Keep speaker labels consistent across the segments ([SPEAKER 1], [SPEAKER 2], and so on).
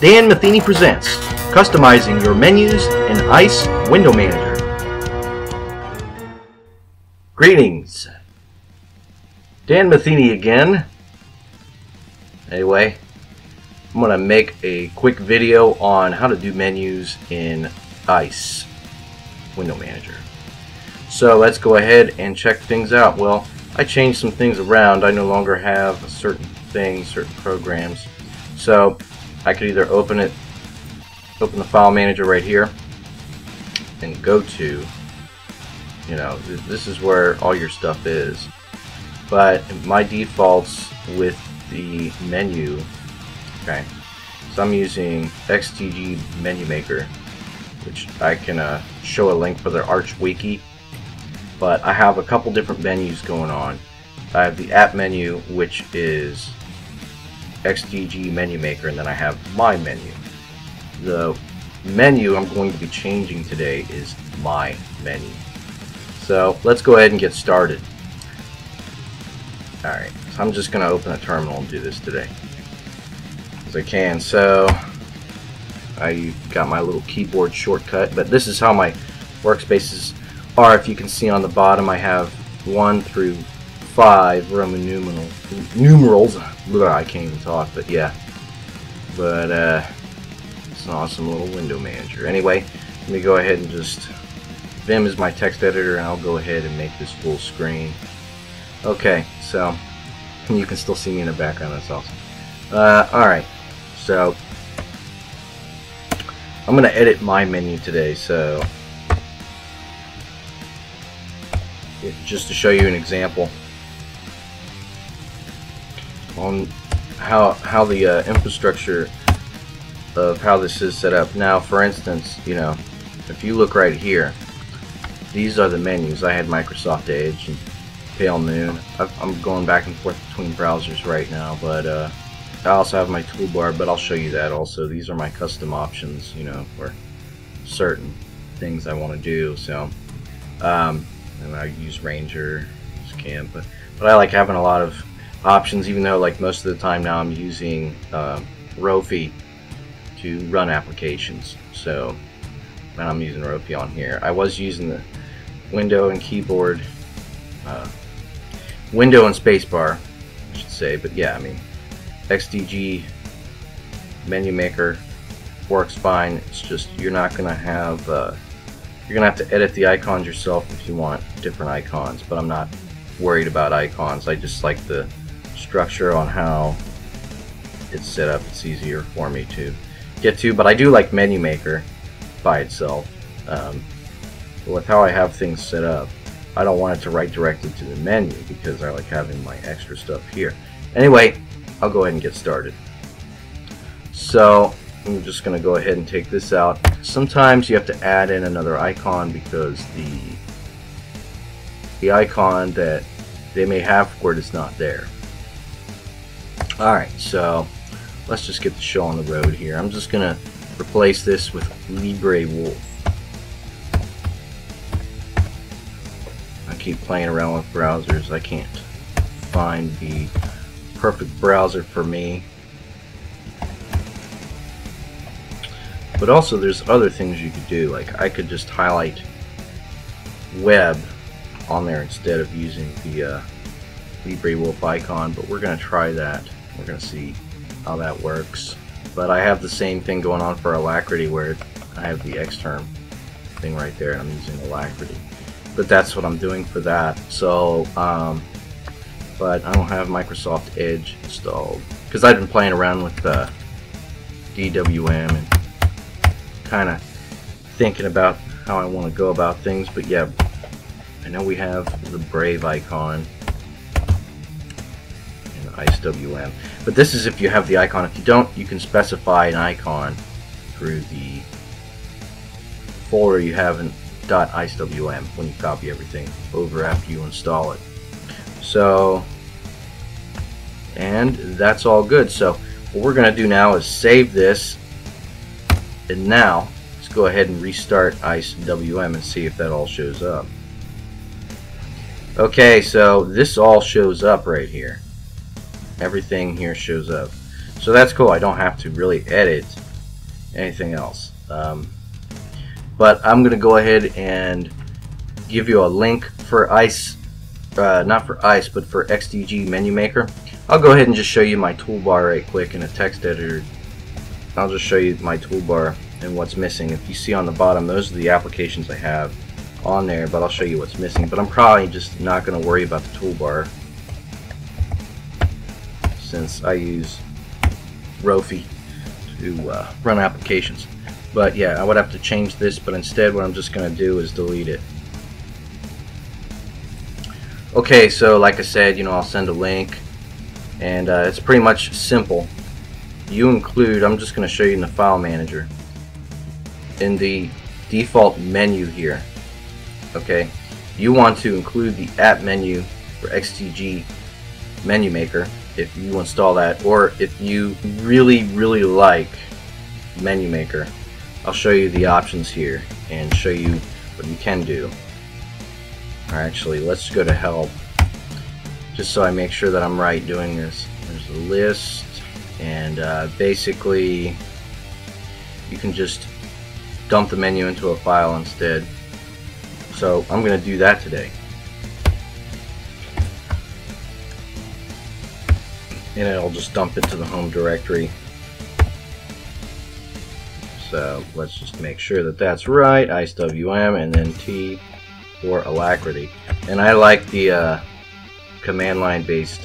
[SPEAKER 1] Dan Metheny presents Customizing Your Menus in ICE Window Manager. Greetings. Dan Metheny again. Anyway, I'm going to make a quick video on how to do menus in ICE Window Manager. So let's go ahead and check things out. Well, I changed some things around. I no longer have certain things, certain programs. So I could either open it, open the file manager right here, and go to, you know, this is where all your stuff is. But my defaults with the menu, okay, so I'm using XDG Menu Maker, which I can uh, show a link for their Arch Wiki. But I have a couple different menus going on. I have the app menu, which is XDG menu maker and then I have my menu. The menu I'm going to be changing today is my menu. So let's go ahead and get started. Alright, so I'm just going to open a terminal and do this today. As I can. So I got my little keyboard shortcut, but this is how my workspaces are. If you can see on the bottom I have 1 through five Roman numeral, numerals. Blah, I can't even talk, but yeah. But uh, it's an awesome little window manager. Anyway, let me go ahead and just Vim is my text editor, and I'll go ahead and make this full screen. Okay, so you can still see me in the background. That's awesome. Uh, all right, so I'm gonna edit my menu today. So just to show you an example on how how the uh, infrastructure of how this is set up. Now, for instance, you know, if you look right here, these are the menus. I had Microsoft Edge and Pale Moon. i am going back and forth between browsers right now, but uh, I also have my toolbar, but I'll show you that also. These are my custom options, you know, for certain things I want to do. So, um, and I use Ranger, Camp, but, but I like having a lot of options, even though like most of the time now I'm using uh, Rofi to run applications. So now I'm using Rofi on here. I was using the window and keyboard, uh, window and spacebar, I should say, but yeah, I mean, XDG menu maker works fine. It's just you're not gonna have uh, you're gonna have to edit the icons yourself if you want different icons. But I'm not worried about icons. I just like the structure on how it's set up. It's easier for me to get to, but I do like Menu Maker by itself. Um, with how I have things set up, I don't want it to write directly to the menu because I like having my extra stuff here. Anyway, I'll go ahead and get started. So I'm just going to go ahead and take this out. Sometimes you have to add in another icon because the the icon that they may have for it is not there. Alright, so let's just get the show on the road here. I'm just going to replace this with Libre Wolf. I keep playing around with browsers. I can't find the perfect browser for me. But also there's other things you could do. Like I could just highlight web on there instead of using the uh, Libre Wolf icon, but we're going to try that. We're going to see how that works. But I have the same thing going on for Alacritty where I have the Xterm thing right there and I'm using Alacritty. But that's what I'm doing for that. So, um, but I don't have Microsoft Edge installed because I've been playing around with the DWM and kind of thinking about how I want to go about things. But yeah, I know we have the Brave icon IceWM. But this is if you have the icon. If you don't, you can specify an icon through the folder you have in .icewm when you copy everything over after you install it. So, and that's all good. So what we're going to do now is save this and now let's go ahead and restart IceWM and see if that all shows up. Okay, so this all shows up right here everything here shows up. So that's cool. I don't have to really edit anything else. Um, but I'm going to go ahead and give you a link for ICE, uh, not for ICE, but for XDG Menu Maker. I'll go ahead and just show you my toolbar right quick in a text editor. I'll just show you my toolbar and what's missing. If you see on the bottom, those are the applications I have on there, but I'll show you what's missing. But I'm probably just not going to worry about the toolbar since I use Rofi to uh, run applications. But yeah, I would have to change this, but instead what I'm just going to do is delete it. Okay, so like I said, you know, I'll send a link, and uh, it's pretty much simple. You include, I'm just going to show you in the file manager, in the default menu here, okay, you want to include the app menu for XDG menu maker if you install that or if you really really like menu maker I'll show you the options here and show you what you can do. Actually let's go to help. Just so I make sure that I'm right doing this. There's a list and uh, basically you can just dump the menu into a file instead. So I'm gonna do that today and it'll just dump it to the home directory. So let's just make sure that that's right. IceWM and then T for Alacritty. And I like the uh, command line based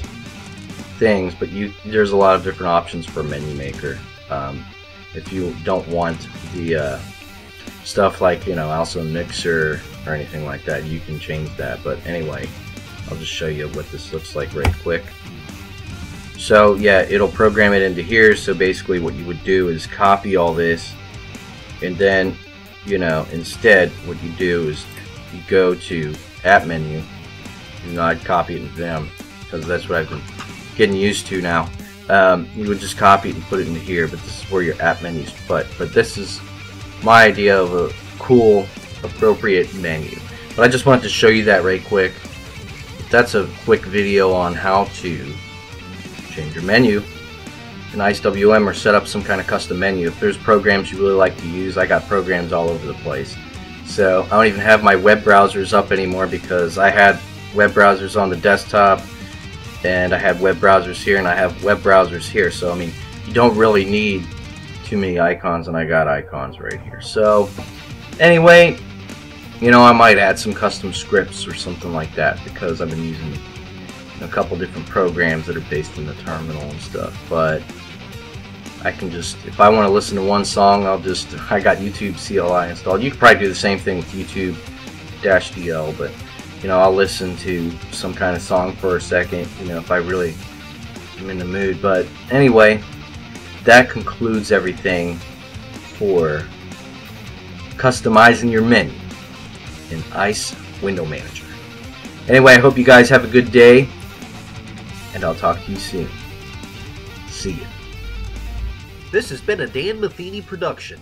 [SPEAKER 1] things, but you there's a lot of different options for menu maker. Um, if you don't want the uh, stuff like you know alsamixer or anything like that, you can change that. But anyway, I'll just show you what this looks like right quick. So yeah, it'll program it into here. So basically what you would do is copy all this and then, you know, instead what you do is you go to app menu. Know, I'd copy it into them because that's what I've been getting used to now. Um, you would just copy it and put it into here, but this is where your app menu's put. But this is my idea of a cool, appropriate menu. But I just wanted to show you that right quick. That's a quick video on how to change your menu in IceWM or set up some kind of custom menu. If there's programs you really like to use, I got programs all over the place. So I don't even have my web browsers up anymore because I had web browsers on the desktop and I had web browsers here and I have web browsers here. So I mean, you don't really need too many icons and I got icons right here. So anyway, you know, I might add some custom scripts or something like that because I've been using a couple different programs that are based in the terminal and stuff. But I can just, if I want to listen to one song, I'll just, I got YouTube CLI installed. You could probably do the same thing with YouTube dash DL, but you know, I'll listen to some kind of song for a second, you know, if I really am in the mood. But anyway, that concludes everything for customizing your menu in ICE Window Manager. Anyway, I hope you guys have a good day and I'll talk to you soon. See ya.
[SPEAKER 2] This has been a Dan Metheny production.